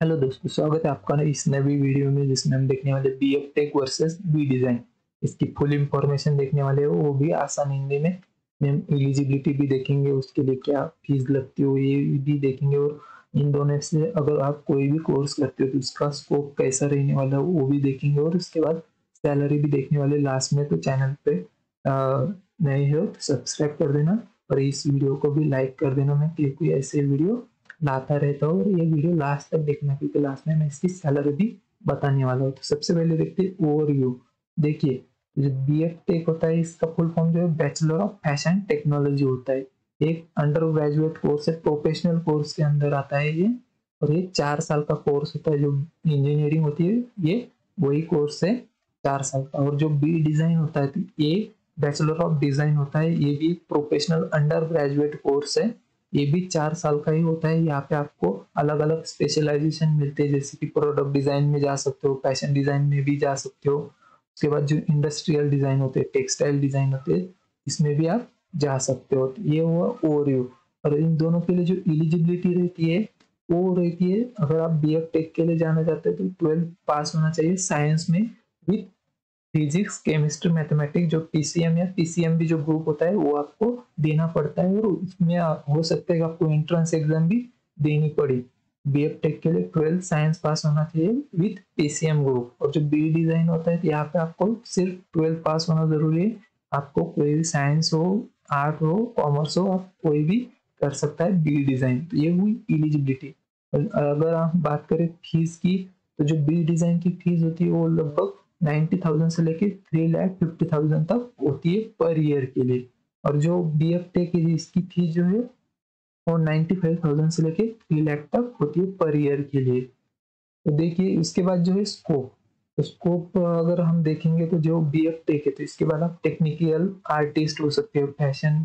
Hello दोस्तों, स्वागत है आपका इस नवी वीडियो में जिसमें हम देखने वाले B F tech versus B design इसकी फुल इंफॉर्मेशन देखने वाले हो, वो भी आसान हिंदी में। हम एलिजिबिलिटी भी देखेंगे, उसके लिए क्या फ़ीस लगती हो, ये भी देखेंगे। और इन दोनों से अगर आप कोई भी कोर्स करते हो तो उसका स्कोप कैसा रहने वाला है, वो भी देखेंगे। और उसके बाद सैलरी भी देखने वाले लास्ट में तो चैनल पे नए हो तो सब्सक्राइब कर देना। और इस वीडियो को भी लाइक कर देना, मैं क्योंकि ऐसे वीडियो लाता रहता हूँ और ये वीडियो लास्ट तक देखना क्योंकि लास्ट में मैं इसकी सैलरी भी बताने वाला हूँ। तो सबसे पहले देखते हैं ओवरव्यू देखिए, जो बी एफ़ टेक होता है, इसका फुल फॉर्म जो है बैचलर ऑफ़ फ़ैशन टेक्नोलॉजी होता है। एक अंडर ग्रेजुएट कोर्स है प्रोफेशनल कोर्स के अंदर आता है ये। और ये चार साल का कोर्स होता है, जो इंजीनियरिंग होती है, ये वही कोर्स है चार साल का। और जो बी डिज़ाइन होता है ये बैचलर ऑफ़ डिज़ाइन होता है, ये भी प्रोफेशनल अंडर ग्रेजुएट कोर्स है। ये भी चार साल का ही होता है। यहाँ पे आपको अलग अलग स्पेशलाइजेशन मिलते हैं, जैसे कि प्रोडक्ट डिज़ाइन में जा सकते हो फ़ैशन डिज़ाइन में भी जा सकते हो। उसके बाद जो इंडस्ट्रियल डिज़ाइन होते हैं टेक्सटाइल डिज़ाइन होते हैं, इसमें भी आप जा सकते हो। तो ये हुआ ओवरव्यू और इन दोनों के लिए जो एलिजिबिलिटी रहती है, वो रहती है, अगर आप बी टेक के लिए जाना चाहते हैं तो ट्वेल्थ पास होना चाहिए साइंस में विथ फिजिक्स केमिस्ट्री मैथमेटिक्स जो पीसीएम या पीसीएम भी जो ग्रुप होता है, वो आपको देना पड़ता है और उसमें हो सकता है आपको एंट्रेंस एग्ज़ाम भी देनी पड़ी। बी एफ़ टेक के लिए ट्वेल्थ साइंस पास होना चाहिए विथ पीसीएम ग्रुप और जो बी डिज़ाइन होता है तो यहाँ पे आपको सिर्फ़ ट्वेल्थ पास होना ज़रूरी है। आपको कोई भी साइंस हो आर्ट हो कॉमर्स हो, आप कोई भी कर सकता है बी डिज़ाइन तो ये हुई एलिजिबिलिटी अगर आप बात करें फ़ीस की तो जो बी डिज़ाइन की फ़ीस होती है, वो लगभग नाइन्टी थाउज़ेंड से लेके थ्री लैख फिफ्टी थाउज़ेंड तक होती है पर ईयर के लिए। और जो बी एफ़ टेक की इसकी फ़ीस जो है, वो नाइन्टी फाइव थाउज़ेंड से लेके थ्री लैख तक होती है पर ईयर के लिए। तो देखिए, इसके बाद जो है स्कोप तो स्कोप अगर हम देखेंगे तो जो बी एफ़ टेक है तो इसके बाद आप टेक्निकल आर्टिस्ट हो सकते हो फ़ैशन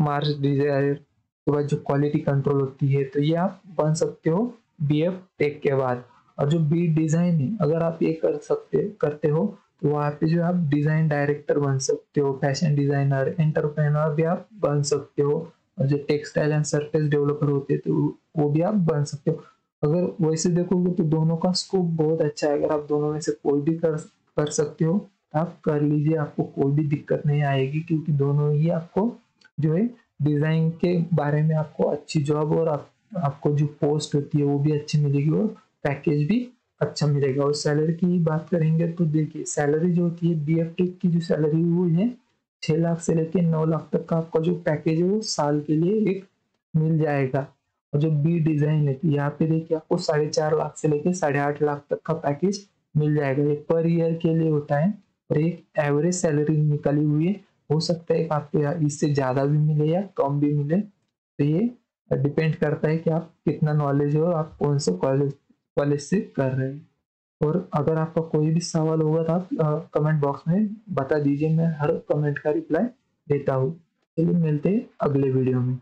मार्च डिज़ायर के बाद जो क्वालिटी कंट्रोल होती है तो ये आप बन सकते हो बी एफ़ टेक के बाद। और जो बीट डिज़ाइन है अगर आप ये कर सकते करते हो तो वहाँ पे जो आप डिज़ाइन डायरेक्टर बन सकते हो फ़ैशन डिज़ाइनर एंटरप्रेनर भी आप बन सकते हो और जो टेक्सटाइल एंड सरफेस डेवलपर होते हैं तो वो भी आप बन सकते हो। अगर वैसे देखोगे तो दोनों का स्कोप बहुत अच्छा है। अगर आप दोनों में से कोई भी कर कर सकते हो तो आप कर लीजिए आपको कोई भी दिक्कत नहीं आएगी क्योंकि दोनों ही आपको जो है डिज़ाइन के बारे में आपको अच्छी जॉब और आप, आपको जो पोस्ट होती है वो भी अच्छी मिलेगी और पैकेज भी अच्छा मिलेगा। और सैलरी की बात करेंगे तो देखिए सैलरी जो होती है बी की जो सैलरी वो है, छह लाख से लेकर नौ लाख तक का आपका जो पैकेज है, वो साल के लिए एक मिल जाएगा। और जो बी डिज़ाइन है तो यहाँ पे देखिए आपको साढ़े चार लाख से लेकर साढ़े आठ लाख तक का पैकेज मिल जाएगा। ये पर ईयर के लिए होता है, और एक एवरेज सैलरी निकली हुई है। हो सकता है आपको इससे ज़्यादा भी मिले या कम भी मिले। तो ये डिपेंड करता है कि आप कितना नॉलेज हो, आप कौन से कॉलेज कॉलेज से कर रहे हैं। और अगर आपका कोई भी सवाल होगा तो आप कमेंट बॉक्स में बता दीजिए, मैं हर कमेंट का रिप्लाई देता हूँ। चलिए मिलते हैं अगले वीडियो में।